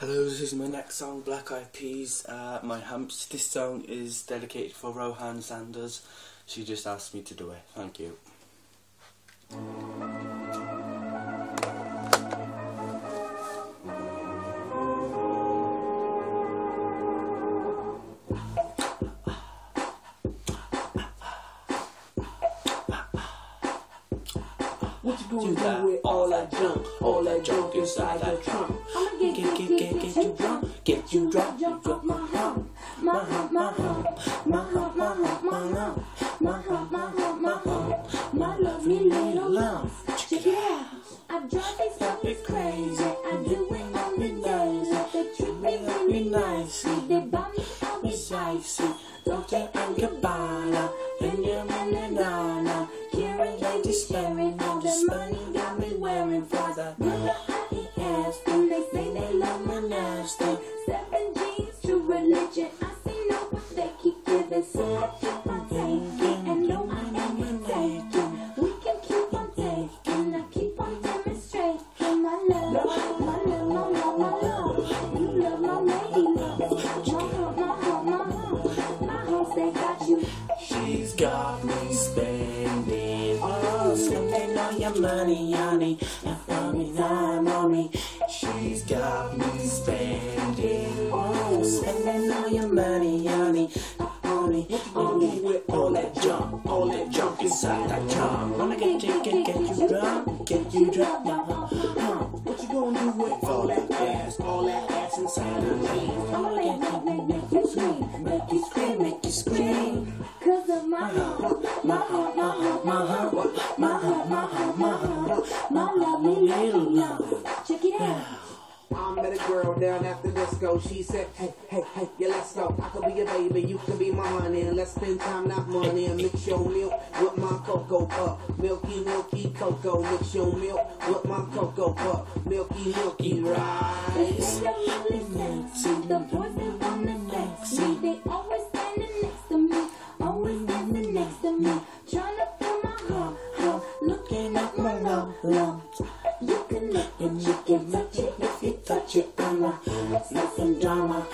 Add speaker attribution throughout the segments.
Speaker 1: Hello, this is my next song, Black Eyed Peas, uh, My Humps. This song is dedicated for Rohanne Sanders. She just asked me to do it. Thank you.
Speaker 2: What you gonna do with all that junk? All that junk inside your trunk.
Speaker 1: Get, get, get, get, you drunk. Get you drunk. Jump off my hump. My hump, my hump. My hump, my hump, my hump. My hump, my hump, my hump. My lovely little love. Check.
Speaker 3: I drive these zombies crazy. I do it on the nose. They treat me really nicely. They buy me all
Speaker 1: the shicey. Dolce and Gabbana. Benjamin and Anna. Kieran, Lady Scary the money got me wearing for the
Speaker 3: Good IES. When they say they love my nasty. Seven G's, true religion. I see no but they keep giving. So I keep
Speaker 1: money, honey. And for me, time on me. She's got me spending, oh, spending all your money, honey. Honey, honey, with all that junk, all that junk inside that trunk. Wanna get you, get, get you drunk, get you drunk, now, huh?
Speaker 2: What you gonna do with all that ass, all that ass inside your jeans?
Speaker 3: I'ma make, make, make, make you scream.
Speaker 1: Make you scream, make you scream.
Speaker 3: Check it out.
Speaker 2: I met a girl down at the disco. She said, Hey, hey, hey, yeah, let's go. I could be your baby, you could be my honey. And let's spend time, not money. And mix your milk with my cocoa pup. Milky, milky cocoa. Mix your milk with my cocoa pup. Milky, milky rice.
Speaker 3: They sexy. The boys they wanna next me. They always got you on the
Speaker 1: nothing drama.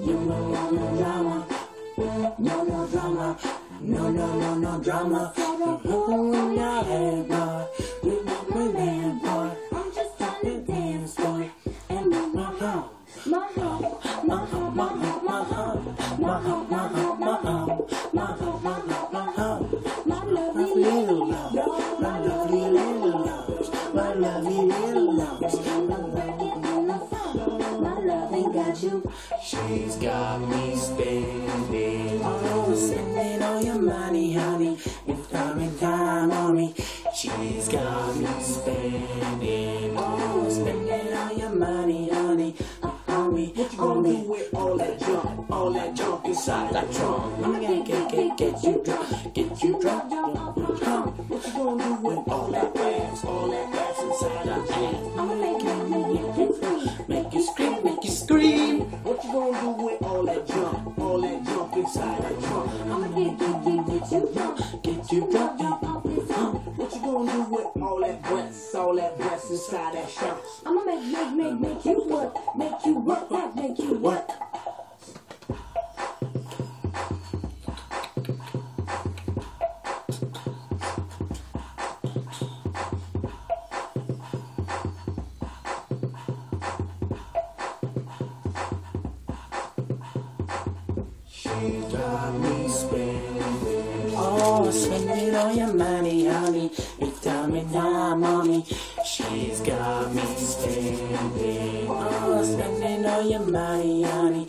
Speaker 1: You know, no, no drama. No, no drama. No, no, no, no drama. Ooh, not ever. You make me mad, boy.
Speaker 3: I'm just trying to dance,
Speaker 1: boy.
Speaker 3: And move
Speaker 1: my heart,
Speaker 3: My heart, My heart, my heart, my heart, My heart, my heart, my heart, My heart, my heart, my home. My lovely
Speaker 1: little love. My love. She's got me spending, oh, spending all your money, honey. You're coming time on me. She's got me spending, oh, spending all your money, honey. On me,
Speaker 2: What you gonna do with all that junk, all that junk inside that trunk?
Speaker 1: I'ma get, get, get, get you drunk, get you drunk, huh?
Speaker 2: What you gonna do with all that ass, all that ass inside that ass?
Speaker 3: Get, get, get, get you drunk.
Speaker 1: Get you drunk,
Speaker 3: Off this hump.
Speaker 2: What you gonna do with all that breasts, all that breasts inside that shirt?
Speaker 3: I'ma make, make, make, make you work, make you work, that make you work.
Speaker 1: She's got me spending, oh, spending all your money, honey. You tell me now, mommy. She's got me spending, oh, spending all your money, honey.